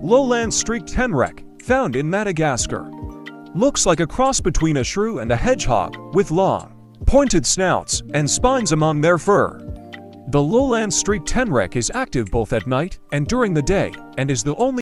Lowland streaked tenrec, found in Madagascar. Looks like a cross between a shrew and a hedgehog, with long, pointed snouts and spines among their fur. The lowland streaked tenrec is active both at night and during the day and is the only